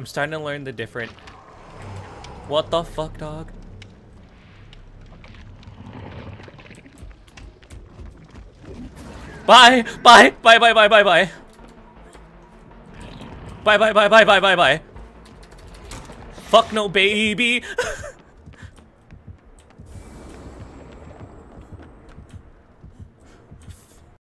I'm starting to learn the different. What the fuck, dog? Bye! Bye! Bye bye bye bye bye! Bye bye bye bye bye bye bye! Fuck no baby!